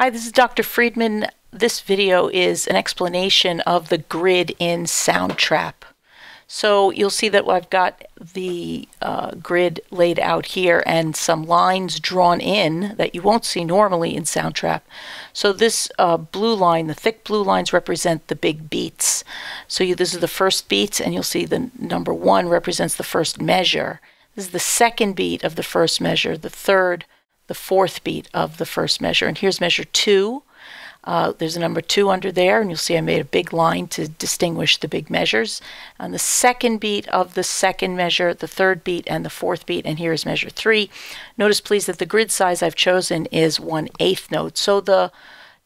Hi, this is Dr. Friedman. This video is an explanation of the grid in Soundtrap. So you'll see that I've got the uh, grid laid out here and some lines drawn in that you won't see normally in Soundtrap. So this uh, blue line, the thick blue lines represent the big beats. So you, this is the first beat and you'll see the number one represents the first measure. This is the second beat of the first measure, the third, the fourth beat of the first measure. And here's measure two. Uh, there's a number two under there, and you'll see I made a big line to distinguish the big measures. On the second beat of the second measure, the third beat, and the fourth beat, and here is measure three. Notice, please, that the grid size I've chosen is one eighth note. So the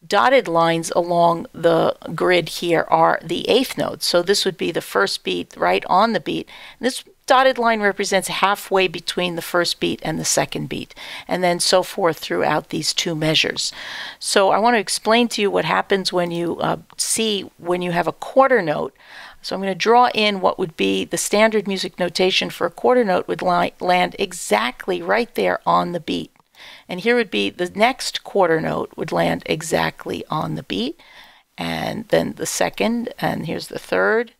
dotted lines along the grid here are the eighth notes. So this would be the first beat right on the beat. And this dotted line represents halfway between the first beat and the second beat, and then so forth throughout these two measures. So I want to explain to you what happens when you uh, see when you have a quarter note. So I'm going to draw in what would be the standard music notation for a quarter note would land exactly right there on the beat. And here would be the next quarter note would land exactly on the beat. And then the second, and here's the third,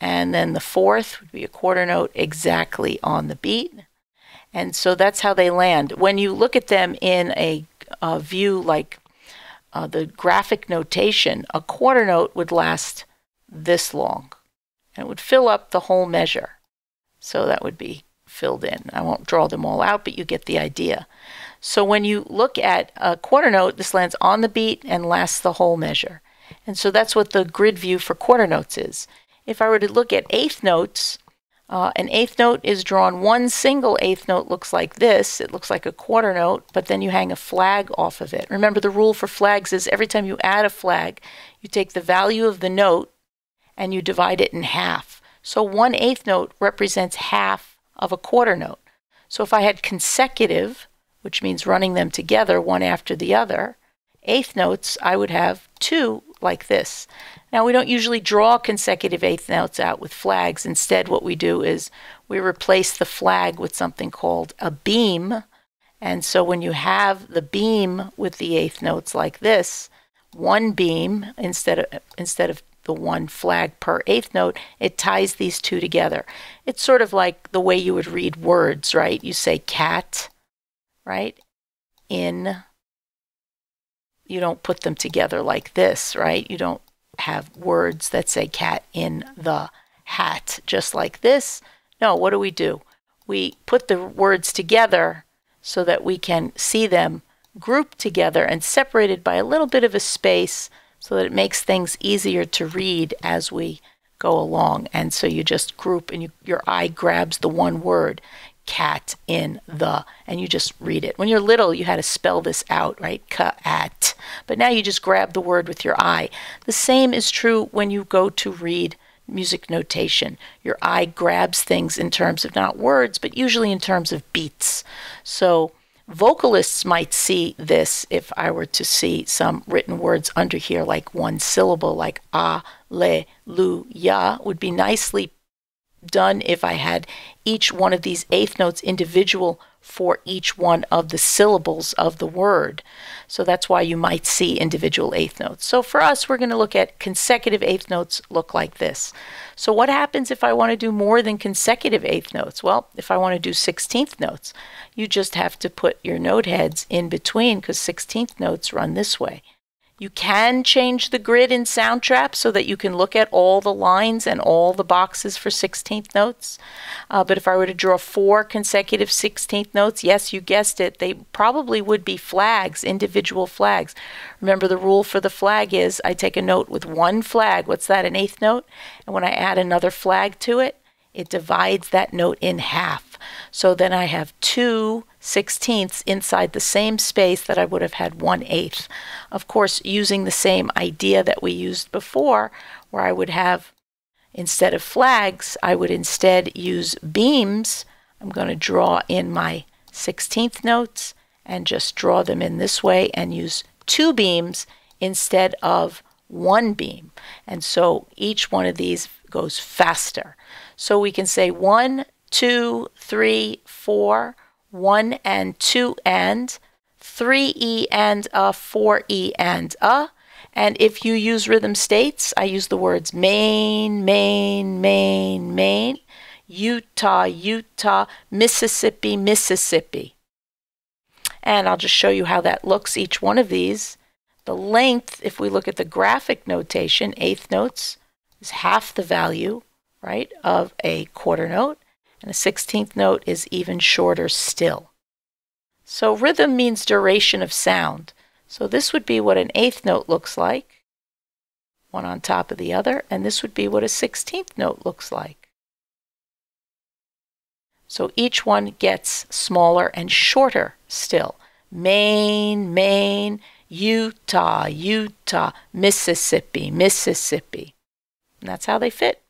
and then the fourth would be a quarter note exactly on the beat. And so that's how they land. When you look at them in a, a view like uh, the graphic notation, a quarter note would last this long and it would fill up the whole measure. So that would be filled in. I won't draw them all out, but you get the idea. So when you look at a quarter note, this lands on the beat and lasts the whole measure. And so that's what the grid view for quarter notes is. If I were to look at eighth notes, uh, an eighth note is drawn, one single eighth note looks like this. It looks like a quarter note, but then you hang a flag off of it. Remember, the rule for flags is every time you add a flag, you take the value of the note and you divide it in half. So one eighth note represents half of a quarter note. So if I had consecutive, which means running them together one after the other, eighth notes, I would have two like this. Now, we don't usually draw consecutive eighth notes out with flags. Instead, what we do is we replace the flag with something called a beam. And so when you have the beam with the eighth notes like this, one beam instead of, instead of the one flag per eighth note, it ties these two together. It's sort of like the way you would read words, right? You say cat, right? In. You don't put them together like this, right? You don't have words that say cat in the hat, just like this. No, what do we do? We put the words together so that we can see them grouped together and separated by a little bit of a space so that it makes things easier to read as we go along. And so you just group and you, your eye grabs the one word cat in the, and you just read it. When you're little, you had to spell this out, right? Cat. But now you just grab the word with your eye. The same is true when you go to read music notation. Your eye grabs things in terms of not words, but usually in terms of beats. So vocalists might see this if I were to see some written words under here, like one syllable, like ah, le, lu, ya, would be nicely done if I had each one of these eighth notes individual for each one of the syllables of the word. So that's why you might see individual eighth notes. So for us, we're going to look at consecutive eighth notes look like this. So what happens if I want to do more than consecutive eighth notes? Well, if I want to do 16th notes, you just have to put your note heads in between because 16th notes run this way. You can change the grid in Soundtrap so that you can look at all the lines and all the boxes for 16th notes. Uh, but if I were to draw four consecutive 16th notes, yes, you guessed it, they probably would be flags, individual flags. Remember, the rule for the flag is I take a note with one flag. What's that, an eighth note? And when I add another flag to it, it divides that note in half. So then I have two sixteenths inside the same space that I would have had one eighth. Of course, using the same idea that we used before, where I would have, instead of flags, I would instead use beams. I'm going to draw in my 16th notes and just draw them in this way and use two beams instead of one beam. And so each one of these goes faster. So we can say one, two, three, four, one and two and three E and a, four E and a. And if you use rhythm states, I use the words Maine, Maine, Maine, Maine, Utah, Utah, Mississippi, Mississippi. And I'll just show you how that looks, each one of these. The length, if we look at the graphic notation, eighth notes is half the value, right, of a quarter note, and a sixteenth note is even shorter still. So rhythm means duration of sound. So this would be what an eighth note looks like, one on top of the other, and this would be what a sixteenth note looks like. So each one gets smaller and shorter still. Maine, Maine, Utah, Utah, Mississippi, Mississippi. And that's how they fit.